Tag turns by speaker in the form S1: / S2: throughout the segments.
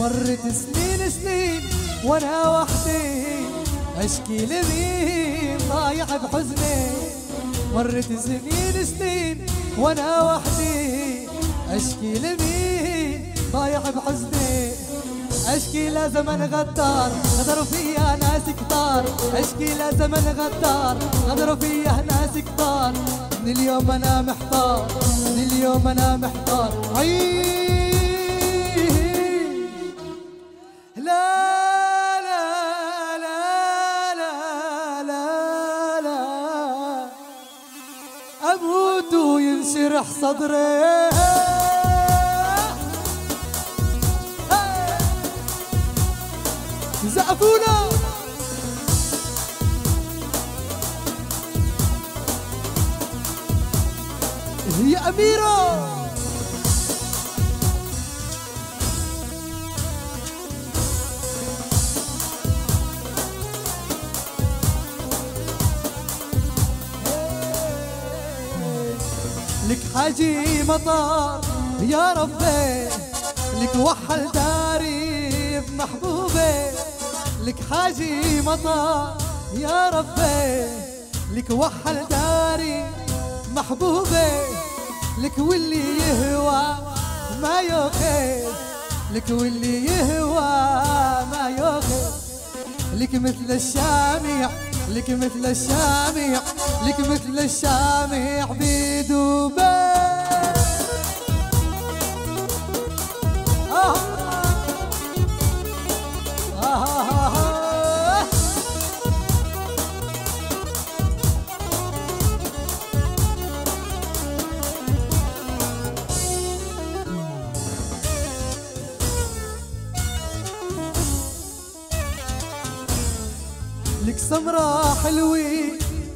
S1: مرت سنين سنين وأنا وحدي اشكي لمين ضايع بحزني. مرت سنين سنين وأنا وحدي اشكي لمين ضايع بحزني. اشكي لزمن غدار غدروا فيا ناس كتار. اشكي لزمن غدار غدروا فيا ناس كتار. من اليوم أنا محتار من اليوم أنا محتار. عيش أموت وينشرح صدري. زقفونا هي أميرة. لك حاجي مطار. يا ربي لك وحل داري بمحبوبي لك حاجي مطار. يا ربي لك وحل داري محبوبي لك واللي يهوى ما يوقف. لك واللي يهوى ما يوقف. لك مثل الشامع. لك مثل الشامع. لك مثل الشامع. آه. لك سمرة حلوة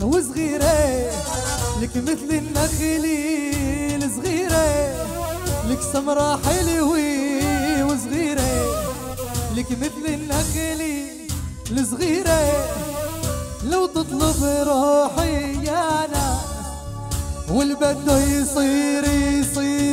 S1: وصغيرة. لك مثل النخيل الصغيرة لك سمرة حلوة وصغيرة. لك مثل النخيل الصغيرة لو تطلب روحي يا ناس والبده يصير يصير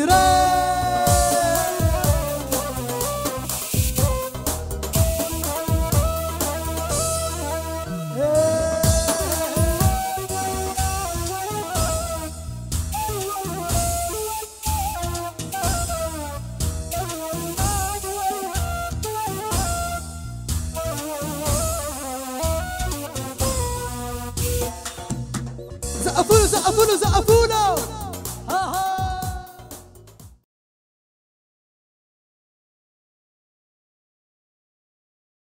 S1: زقفوا له زقفوا له زقفوا